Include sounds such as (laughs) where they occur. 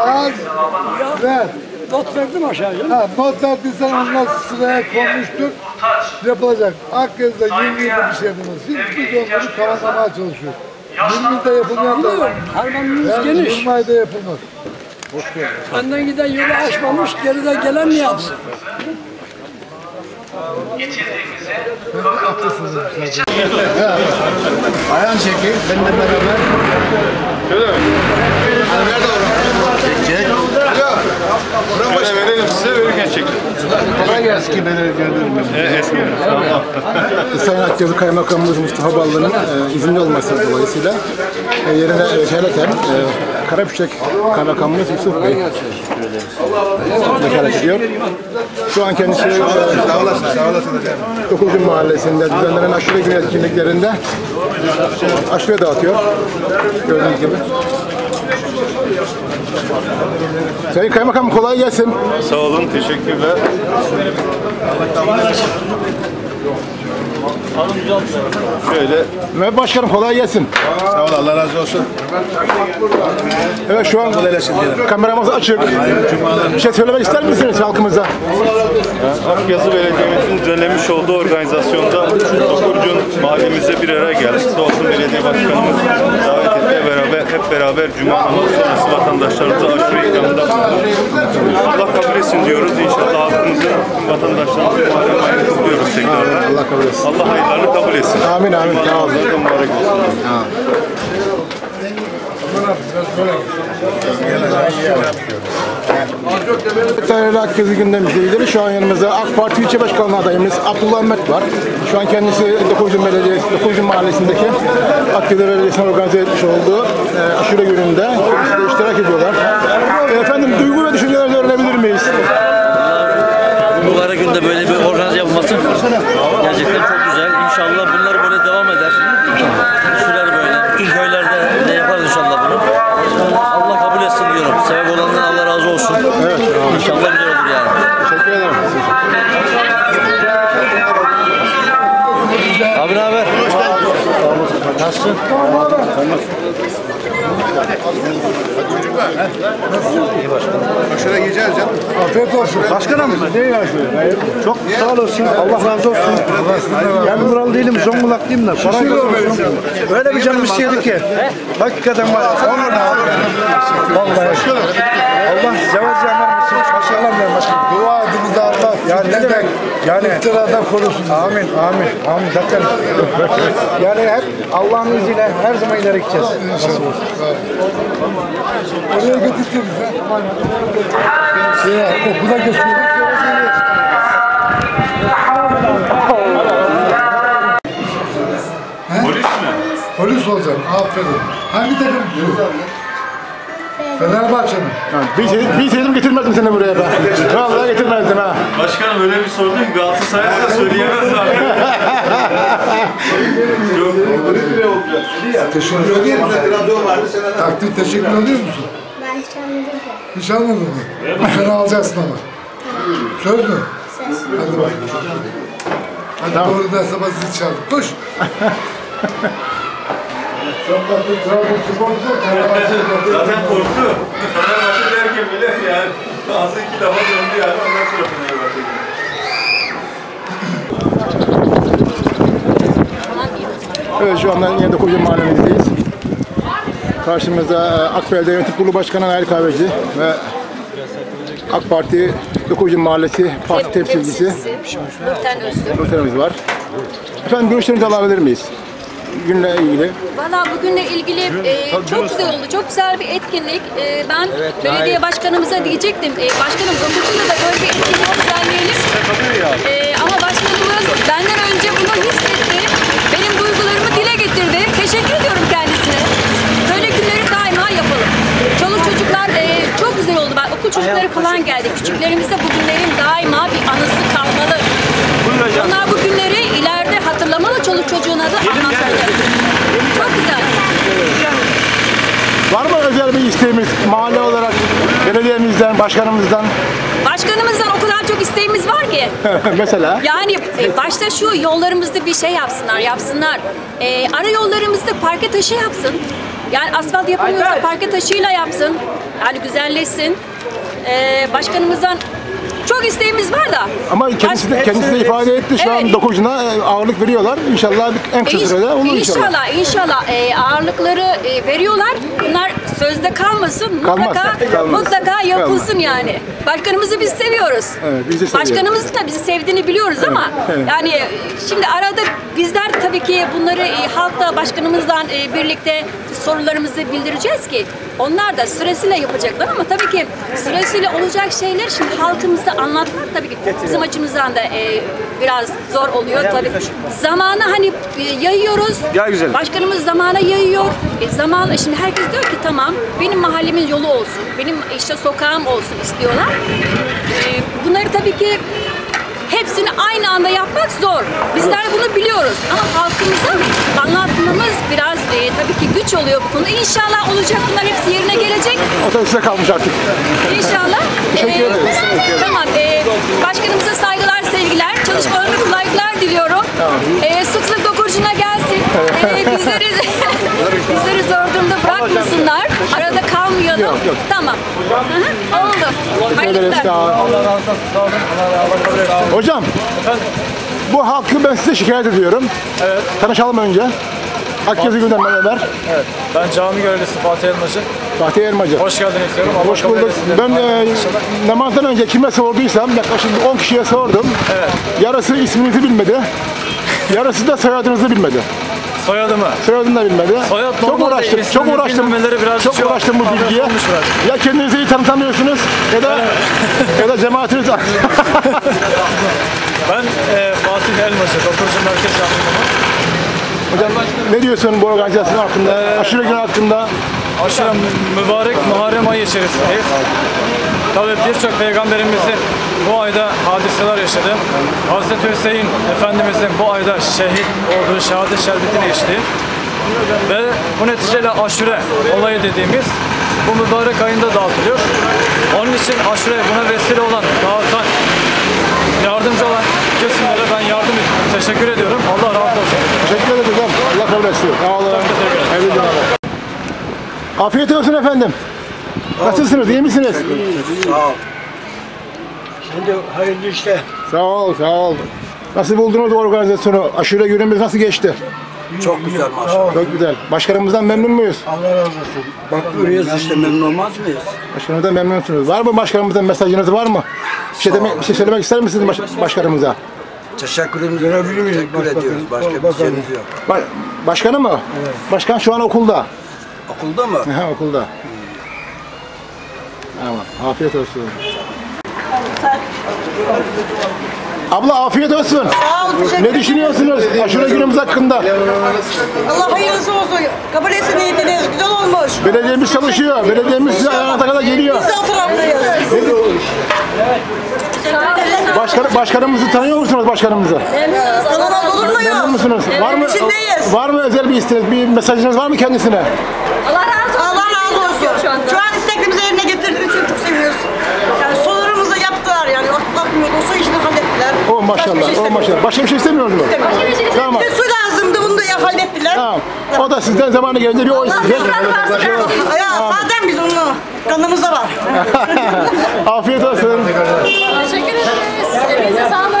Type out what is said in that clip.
Az ver. Not verdim aşağıya. Ha, not verdiysen onlar sıraya konmuştur. Yapılacak. Akdeniz'de 20 yıldır bir şey yapılmaz. Şimdi biz onları tamamlamaya çalışıyoruz. 20 yılda yapılmayan da var. Harmanımız Yani geniş. 20 ayda yapılmaz. Önden giden yolu açmamış, geriden gelen ne yapsın? Ayağın çekil, benimle beraber. Şöyle verelim size verirken çekin. Kolay gelsin ki beni gördüm. Eski mi? Sayın Akgözü Kaymakamımız Mustafa Ballı'nın e, izinli olması dolayısıyla e, yerine e, Şehreten, e, Karapüşek Kaymakamımız Yusuf Bey vekalet ediyor. Şu an kendisi e, sağ olasın, sağ olasın Dokuzcu Mahallesi'nde düzenlenen aşure günü etkinliklerinde aşure dağıtıyor. Gördüğünüz gibi. Sayın Kaymakam kolay gelsin. Sağ olun, teşekkürler. Şöyle Mehmet Başkanım kolay gelsin. Sağ ol, Allah razı olsun. Evet şu an kameramız açık. Bir şey söylemek ister misiniz halkımıza? Akyazı Belediye'mizin düzenlemiş olduğu organizasyonda Dokurcun mahallemize bir araya geldik. Sağ olsun belediye başkanımız davet hep beraber Cuma namazı sonrası vatandaşlarımıza aşure ikramında bulunduk. Allah kabul etsin diyoruz. İnşallah halkımızın, vatandaşlarımızın Muharrem ayını kutluyoruz tekrardan. Allah kabul etsin. Allah hayırlarını kabul etsin. Amin amin. Olun. Allah'a da mübarek olsun. Değerli Akgözü gündem izleyicileri şu an yanımızda AK Parti ilçe başkanlığı adayımız Abdullah Ahmet var. Şu an kendisi Dokuzcu Belediyesi, Dokuzcu Mahallesi'ndeki Akgözü Belediyesi'nin organize etmiş olduğu e, aşure gününde de iştirak ediyorlar. E, efendim duygu ve düşüncelerinizi öğrenebilir miyiz? Mübarek günde böyle bir Nasılsın? Aşure yiyeceğiz canım. Afiyet olsun. Başkanım. Çok sağ olasın. Allah razı olsun. Ben buralı değilim. Zonguldaklıyım da. Para olsun. Öyle bir canım istiyordu ki. Hakikaten var. Onur da Vallahi. Allah ziyan vermesin. Başarılar vermesin. Dua Ya ne demek? Yani iftiradan korusun. Amin, amin, amin. Zaten (laughs) yani hep Allah'ın izniyle her zaman ileri gideceğiz. Oraya götürsün bize. Şeye, okula götürüyoruz. Polis mi? Polis olacaksın. Aferin. Hangi takım tutuyorsun? Fenerbahçe mi? Bir seyir, bir seyirim getirmezdim seni buraya ben. Vallahi getirmezdim ha. Başkanım öyle bir sordun ki Galatasaray'ı da söyleyemez zaten. (laughs) Yok. Teşekkür ederim. Takdir teşekkür ediyor musun? Ben hiç anladım ki. Hiç almadın mı? Bu sene alacaksın ama. Söz mü? Ses. Hadi bakalım. Hadi doğru derse basit çaldı. Koş. (laughs) Çok tatlı Trabzonspor'da Fenerbahçe'ye tatlı. Zaten korktu. Fenerbahçe derken bile yani ağzı iki lafa döndü yani ondan sonra Fenerbahçe. Evet şu anda yine Dokuzcu Mahallemizdeyiz. Karşımızda e, AK Belediye Yönetim Kurulu Başkanı Nail Kahveci ve AK Parti Dokuzcu Mahallesi Parti temsilcisi Nurten Öztürk. Nurtenimiz var. Efendim görüşlerinizi alabilir miyiz? Günle ilgili. Valla bugünle ilgili e, çok güzel oldu. Çok güzel bir etkinlik. E, ben belediye başkanımıza diyecektim. E, başkanım Ömürcü'de de böyle bir etkinlik düzenleyelim. E, ama başkanımız benden önce bunu hissetti. Benim duygularımı dile getirdi. Teşekkür ediyorum kendisine. Böyle günleri daima yapalım. Çoluk çocuklar e, çok güzel oldu. Bak, okul çocukları falan geldi. Küçüklerimize bu günlerin daima bir anısı kalmalı. Onlar bu günleri ileride hatırlamalı çoluk çocuğuna da anlatmalı. Çok güzel. Var mı özel bir isteğimiz mahalle olarak belediyemizden, başkanımızdan Başkanımızdan o kadar çok isteğimiz var ki. (laughs) mesela? Yani e, başta şu yollarımızda bir şey yapsınlar, yapsınlar. E, ara yollarımızda parke taşı yapsın. Yani asfalt yapamıyorsa parke taşıyla yapsın. yani güzelleşsin. Ee, başkanımızdan çok isteğimiz var da. Ama kendisi de, kendisi de ifade etti şu an Evet. dokucuna e, ağırlık veriyorlar. İnşallah en kısa sürede olur inşallah. İnşallah, inşallah e, ağırlıkları e, veriyorlar. Bunlar sözde kalmasın. Kalmaz, Mutlaka, kalmaz. mutlaka yapılsın yani. Başkanımızı biz seviyoruz. Evet, biz de seviyoruz. Başkanımızın da bizi sevdiğini biliyoruz ama evet. yani e, şimdi arada bizler tabii ki bunları e, halkla başkanımızla e, birlikte sorularımızı bildireceğiz ki onlar da sırasıyla yapacaklar ama tabii ki sırasıyla olacak şeyler şimdi halkımızda anlatmak tabii ki bizim açımızdan da e, biraz zor oluyor tabii. Zamanı hani e, yayıyoruz. Ya güzel. Başkanımız zamana yayıyor. E, zaman şimdi herkes diyor ki tamam benim mahallemin yolu olsun. Benim işte sokağım olsun istiyorlar. E, bunları tabii ki hepsini aynı anda yapmak zor. Bizler bunu biliyoruz ama halkımıza anlatmamız biraz e, tabii ki güç oluyor bu konuda. İnşallah olacak bunlar hepsi yerine gelecek. O da size kalmış artık. İnşallah. Teşekkür Ee, ederiz. Tamam. ee, başkanımıza saygılar, sevgiler. Çalışmalarına kolaylıklar diliyorum. Ee, sık sık dokurcuna gelsin. Ee, bizleri (laughs) bizleri zor durumda bırakmasınlar. Arada kalmayalım. Yok, yok. Tamam. Hı hı, Oldu. Teşekkür ederiz. Hayırlı Sağ olun. Hocam, bu halkı ben size şikayet ediyorum. Evet. Tanışalım önce. Akgezi Gündem Ömer, Evet. Ben cami görevlisi Fatih Elmacı. Fatih Elmacı. Hoş geldiniz diyorum. Allah Hoş bulduk. Ben e, namazdan önce kime sorduysam yaklaşık 10 kişiye sordum. Evet. Yarısı isminizi bilmedi. Yarısı da soyadınızı bilmedi. Soyadımı. Soyadını da bilmedi. Soyad çok uğraştım. Çok uğraştım. biraz çok uğraştım bu bilgiye. Ya kendinizi iyi tanıtamıyorsunuz ya da ya da cemaatiniz (laughs) (laughs) Ben e, Fatih Elmacı. Dokurcu Merkez Camii'nin Hocam ne diyorsun bu organizasyon hakkında? Aşure günü hakkında? Aşırı mü- mübarek Muharrem ayı içerisindeyiz. Tabii birçok peygamberimizin bu ayda hadiseler yaşadı. Hazreti Hüseyin Efendimizin bu ayda şehit olduğu şehadet şerbetini içti. Ve bu neticeyle aşure olayı dediğimiz bu mübarek ayında dağıtılıyor. Onun için aşure buna vesile olan, dağıtan, yardımcı olan kesimlere ben yardım. Teşekkür ediyorum. Allah razı olsun. Teşekkür ederim. Allah kabul etsin. Sağ olun. teşekkür ederim. Afiyet olsun efendim. Nasılsınız? iyi misiniz? Şimdi hayırlı işler. Sağ ol, sağ ol. Nasıl buldunuz bu organizasyonu? Aşure günümüz nasıl geçti? Çok güzel maşallah. Çok güzel. Başkanımızdan memnun muyuz? Allah razı olsun. Bak görüyoruz işte memnun olmaz mıyız? Başkanımızdan memnunsunuz. Var mı başkanımızdan mesajınız var mı? Bir şey, demek, bir şey söylemek ister misiniz baş- başkanımıza? Teşekkürümüzü teşekkür ediyoruz. Başka bir şeyimiz yok. Ba- başkanı mı? Başkan şu an okulda. Okulda mı? Ha okulda. Tamam. Afiyet olsun. Abla afiyet olsun. Ne düşünüyorsunuz aşure günümüz hakkında? Allah hayırlısı olsun. Kabul etsin niyetiniz. Güzel olmuş. Belediyemiz çalışıyor. Belediyemiz size ayağınıza kadar geliyor. Biz de taraftayız. Başkan, başkanımızı tanıyor musunuz başkanımızı? Tanımaz olur Memnun muyuz? musunuz? Var mı? İçindeyiz. Var mı özel bir isteğiniz, bir mesajınız var mı kendisine? Allah razı olsun. Allah razı olsun. Şu anda. Şu an isteklerimizi yerine getirdiğiniz için çok seviyoruz. Yani sorularımızı yaptılar yani. Bakmıyordu. O su işini hallettiler. O maşallah, o maşallah. Başka bir şey istemiyoruz mu? Başka bir şey Tamam. Bir de su lazımdı. Bunu da ya hallettiler. Tamam. O da sizden zamanı gelince bir oy isteyecek. Ya zaten biz onu kanımızda var. (laughs) Afiyet olsun. Teşekkür ederiz. Elinize sağlık.